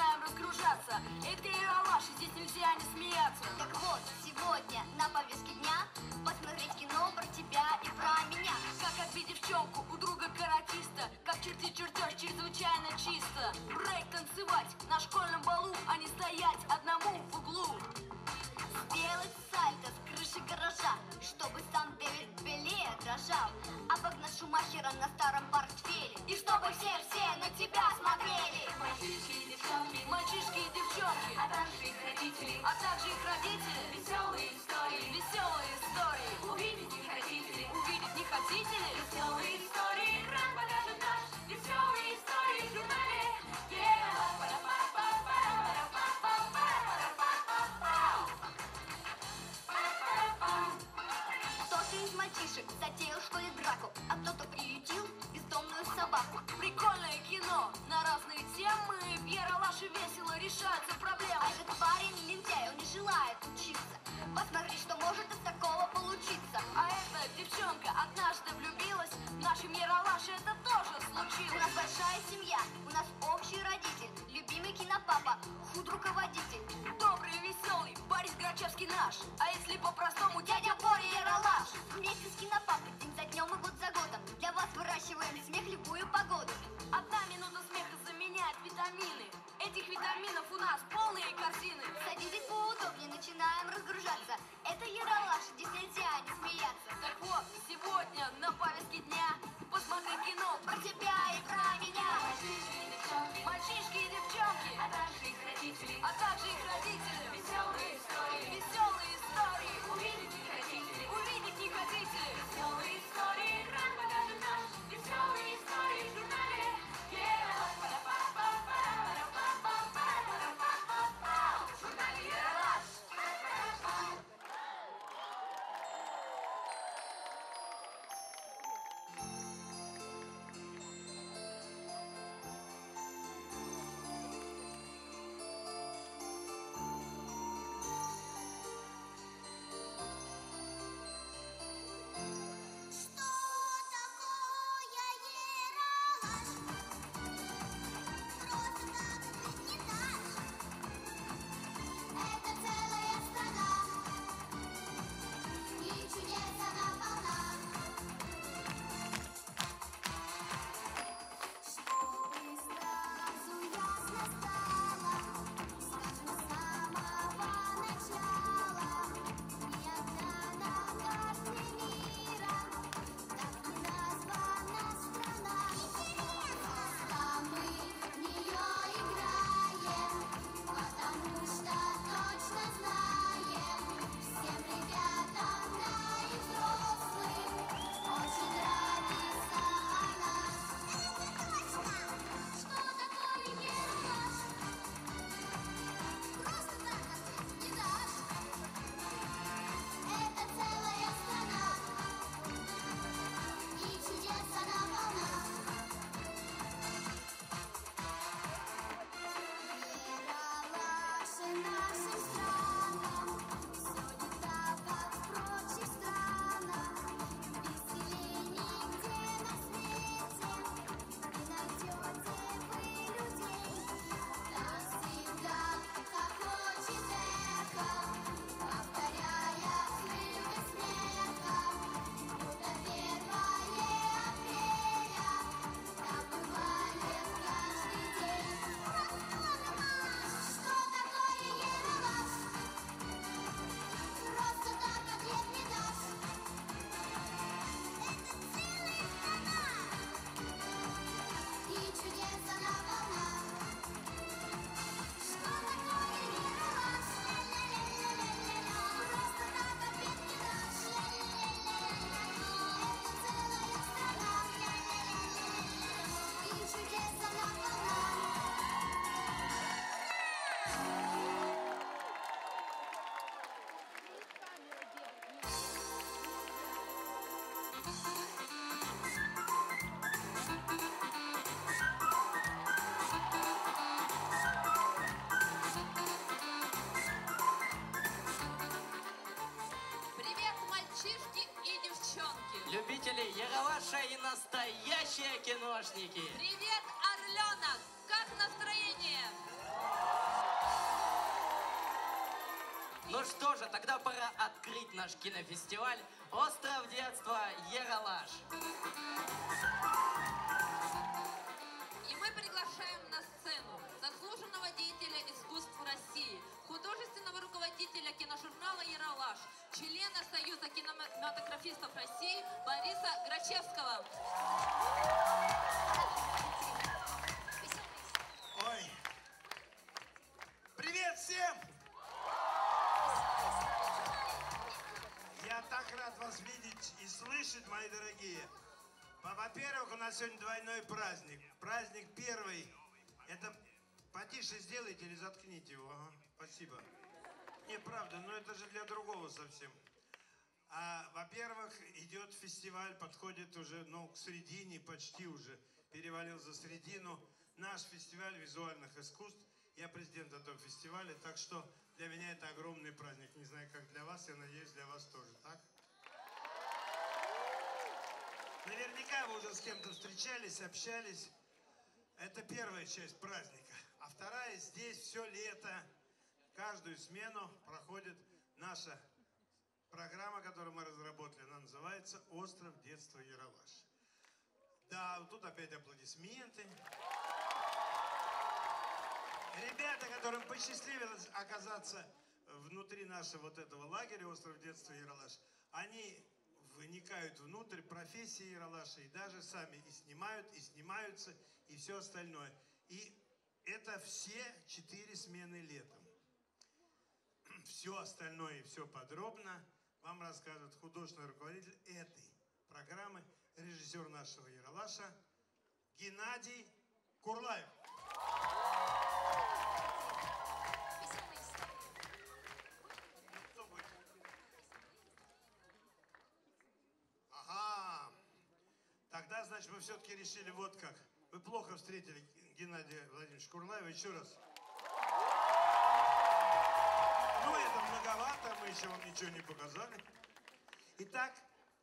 начинаем разгружаться. Эй ты, Алаш, здесь нельзя не смеяться. Так вот, сегодня на повестке дня посмотреть кино про тебя и про меня. Как отбить девчонку у друга каратиста, как черти чертеж чрезвычайно чисто. Брейк танцевать на школьном балу, а не стоять одному в углу. Сделать сальто с крыши гаража, чтобы сам Дэвид Белле дрожал. Обогнать Шумахера на также их родители. а также их родители. Веселые истории, Веселые истории. увидеть не хотите ли? Увидеть не хотите ли? Веселые истории, экран покажет наш. Веселые истории в журнале. Кто-то из мальчишек затеял в школе драку, а кто-то приютил бездомную собаку. Прикольное кино на разные темы. В Яралаше весело решаются проблемы. Посмотри, что может из такого получиться. А эта девчонка однажды влюбилась. В нашем Яралаше это тоже У случилось. нас большая семья, у нас общий родитель, любимый кинопапа, худ-руководитель. Добрый и веселый Борис Грачевский наш. А если по-простому, дядя Боря Яралаш. Вместе с кинопапой день за днем и год за годом Для вас выращиваем смех любую погоду Одна минута смеха заменяет витамины. Этих витаминов у нас полные корзины. Садитесь поудобнее, начинаем разгружаться Это Яралаш, здесь нельзя не смеяться. Так вот, сегодня на повестке дня посмотри кино. Про тебя и про меня. Мальчишки и девчонки, Мальчишки и девчонки, а также их родители. а также их родители. Веселые истории, Веселые Любители Яралаша и настоящие киношники. Привет, Орленок! Как настроение? Ну что же, тогда пора открыть наш кинофестиваль «Остров детства Яралаш». Так рад вас видеть и слышать, мои дорогие. Во- Во-первых, у нас сегодня двойной праздник. Праздник первый. Это потише сделайте или заткните его. Ага, спасибо. Не, правда, но это же для другого совсем. А, во-первых, идет фестиваль, подходит уже, ну, к середине, почти уже перевалил за середину. Наш фестиваль визуальных искусств. Я президент этого фестиваля, так что для меня это огромный праздник. Не знаю, как для вас, я надеюсь, для вас тоже, так? Наверняка вы уже с кем-то встречались, общались. Это первая часть праздника. А вторая, здесь все лето, каждую смену проходит наша программа, которую мы разработали. Она называется «Остров детства Яралаш». Да, тут опять аплодисменты. Ребята, которым посчастливилось оказаться внутри нашего вот этого лагеря «Остров детства Яралаш», они вникают внутрь профессии Яралаша и даже сами и снимают, и снимаются, и все остальное. И это все четыре смены летом. Все остальное и все подробно вам расскажет художественный руководитель этой программы, режиссер нашего Яралаша Геннадий Курлаев. Значит, мы все-таки решили вот как. Вы плохо встретили Геннадия Владимировича Курлаева. Еще раз. Ну, это многовато, мы еще вам ничего не показали. Итак,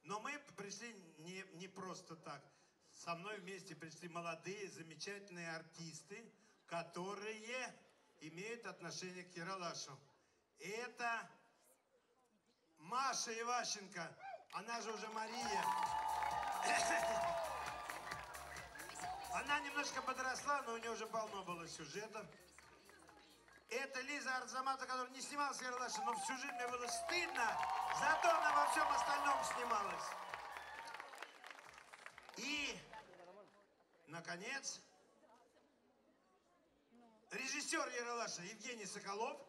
но мы пришли не, не просто так. Со мной вместе пришли молодые, замечательные артисты, которые имеют отношение к Яралашу. Это Маша Иващенко, она же уже Мария. Она немножко подросла, но у нее уже полно было сюжетов. Это Лиза Арзамата, которая не снималась в Яралаше, но всю жизнь мне было стыдно, зато она во всем остальном снималась. И, наконец, режиссер Яралаша Евгений Соколов.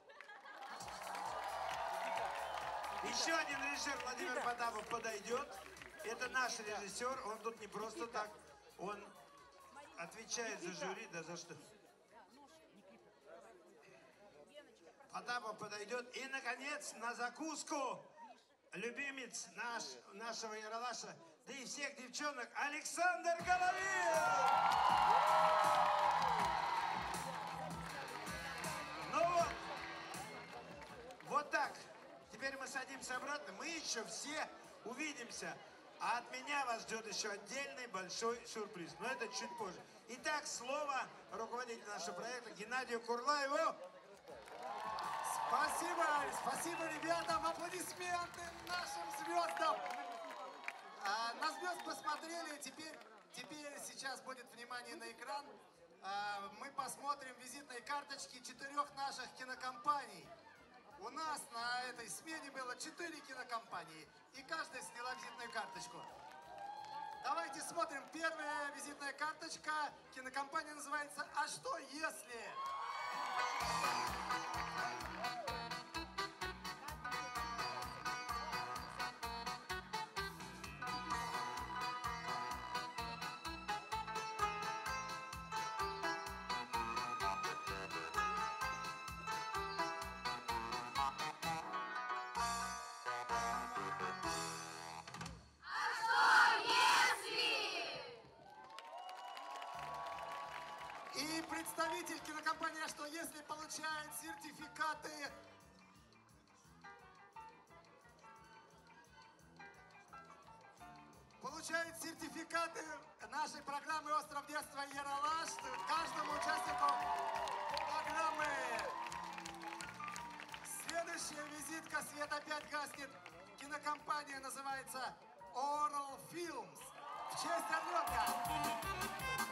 Еще один режиссер Владимир Потапов подойдет. Это наш режиссер, он тут не просто так, он отвечает за жюри, да за что? Потапов подойдет. И, наконец, на закуску любимец наш, нашего Яралаша, да и всех девчонок, Александр Головин! Ну вот, вот так. Теперь мы садимся обратно. Мы еще все увидимся. А от меня вас ждет еще отдельный большой сюрприз. Но это чуть позже. Итак, слово руководителю нашего проекта Геннадию Курлаеву. Спасибо, спасибо ребятам, аплодисменты нашим звездам. А, на звезд посмотрели, теперь, теперь сейчас будет внимание на экран. А, мы посмотрим визитные карточки четырех наших кинокомпаний. У нас на этой смене было четыре кинокомпании, и каждая сняла визитную карточку. Давайте смотрим. Первая визитная карточка. Кинокомпания называется «А что если?». И представитель кинокомпании «А что если» получает сертификаты получает сертификаты нашей программы «Остров детства Яралаш» каждому участнику программы. Следующая визитка, свет опять гаснет. Кинокомпания называется Oral Films. В честь орленка.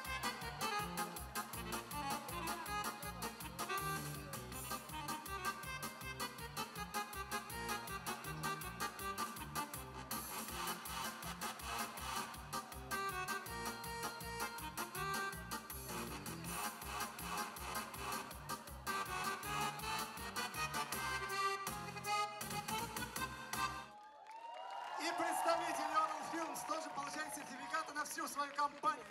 Сертификаты на всю свою компанию.